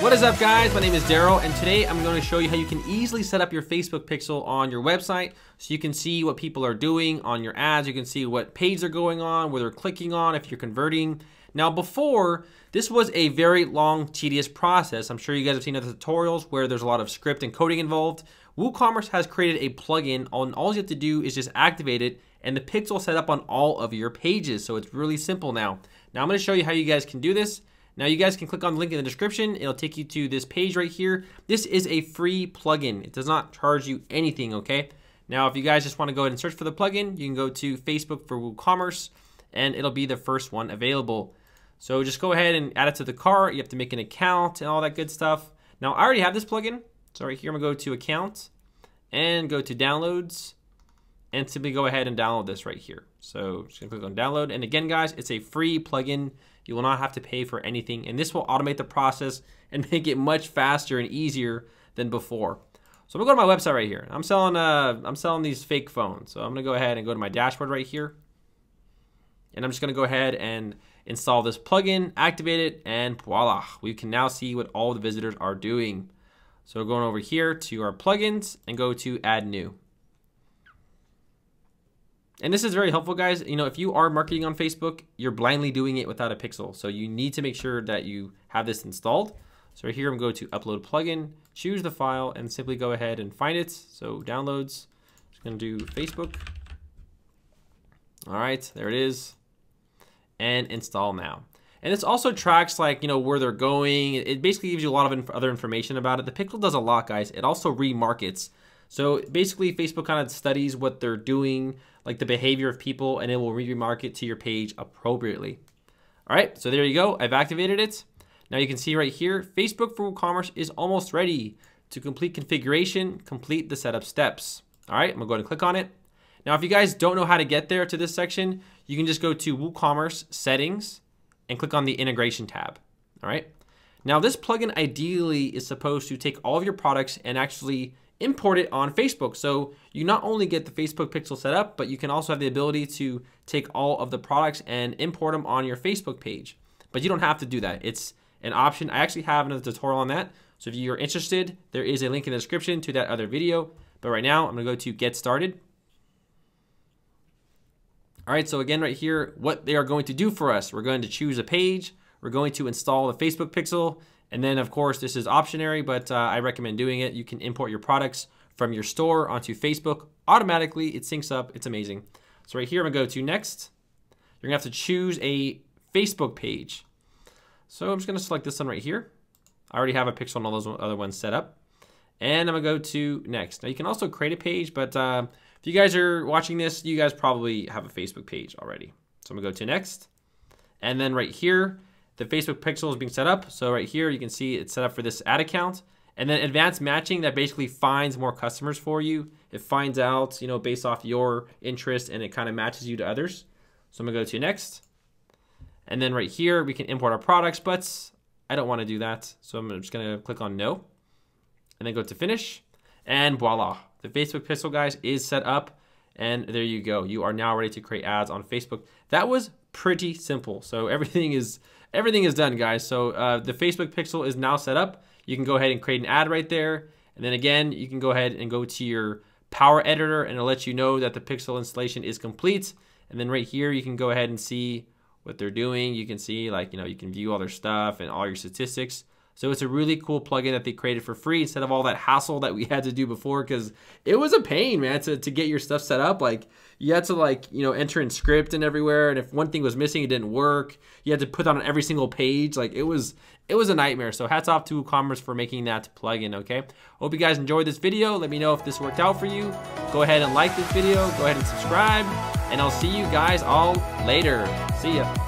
What is up guys? My name is Darrel and today I'm going to show you how you can easily set up your Facebook pixel on your website so you can see what people are doing on your ads. You can see what page they're going on, where they're clicking on, if you're converting. Now before, this was a very long, tedious process. I'm sure you guys have seen other tutorials where there's a lot of script and coding involved. WooCommerce has created a plugin and all you have to do is just activate it and the pixel set up on all of your pages. So it's really simple now. Now I'm gonna show you how you guys can do this. Now you guys can click on the link in the description. It'll take you to this page right here. This is a free plugin. It does not charge you anything, okay? Now if you guys just wanna go ahead and search for the plugin, you can go to Facebook for WooCommerce and it'll be the first one available. So just go ahead and add it to the cart. You have to make an account and all that good stuff. Now I already have this plugin. So right here, I'm gonna go to account and go to downloads and simply go ahead and download this right here. So just gonna click on download. And again, guys, it's a free plugin. You will not have to pay for anything. And this will automate the process and make it much faster and easier than before. So I'm gonna go to my website right here. I'm selling uh, I'm selling these fake phones. So I'm gonna go ahead and go to my dashboard right here. And I'm just gonna go ahead and install this plugin, activate it, and voila, we can now see what all the visitors are doing. So going over here to our plugins and go to add new. And this is very helpful, guys. You know, if you are marketing on Facebook, you're blindly doing it without a pixel. So you need to make sure that you have this installed. So here I'm going to upload plugin, choose the file, and simply go ahead and find it. So downloads, just gonna do Facebook. All right, there it is. And install now. And this also tracks like, you know, where they're going. It basically gives you a lot of inf other information about it. The Pixel does a lot, guys. It also remarkets. So basically Facebook kind of studies what they're doing, like the behavior of people, and it will remarket to your page appropriately. All right, so there you go. I've activated it. Now you can see right here, Facebook for WooCommerce is almost ready to complete configuration, complete the setup steps. All right, I'm gonna go ahead and click on it. Now, if you guys don't know how to get there to this section, you can just go to WooCommerce settings and click on the integration tab. All right. Now, this plugin ideally is supposed to take all of your products and actually import it on Facebook. So you not only get the Facebook pixel set up, but you can also have the ability to take all of the products and import them on your Facebook page. But you don't have to do that. It's an option. I actually have another tutorial on that. So if you're interested, there is a link in the description to that other video. But right now, I'm gonna go to get started. All right, so again, right here, what they are going to do for us, we're going to choose a page, we're going to install the Facebook pixel, and then of course, this is optionary, but uh, I recommend doing it. You can import your products from your store onto Facebook automatically. It syncs up, it's amazing. So right here, I'm gonna go to next. You're gonna have to choose a Facebook page. So I'm just gonna select this one right here. I already have a pixel and all those other ones set up. And I'm gonna go to next. Now you can also create a page, but uh, if you guys are watching this, you guys probably have a Facebook page already. So I'm gonna go to next. And then right here, the Facebook pixel is being set up. So right here, you can see it's set up for this ad account. And then advanced matching that basically finds more customers for you. It finds out, you know, based off your interest and it kind of matches you to others. So I'm gonna go to next. And then right here, we can import our products, but I don't wanna do that. So I'm just gonna click on no and then go to finish and voila. The Facebook pixel, guys, is set up. And there you go. You are now ready to create ads on Facebook. That was pretty simple. So everything is everything is done, guys. So uh, the Facebook pixel is now set up. You can go ahead and create an ad right there. And then again, you can go ahead and go to your power editor and it'll let you know that the pixel installation is complete. And then right here, you can go ahead and see what they're doing. You can see like, you know, you can view all their stuff and all your statistics. So it's a really cool plugin that they created for free instead of all that hassle that we had to do before because it was a pain, man, to, to get your stuff set up. Like you had to like, you know, enter in script and everywhere. And if one thing was missing, it didn't work. You had to put that on every single page. Like it was, it was a nightmare. So hats off to WooCommerce for making that plugin, okay? Hope you guys enjoyed this video. Let me know if this worked out for you. Go ahead and like this video. Go ahead and subscribe. And I'll see you guys all later. See ya.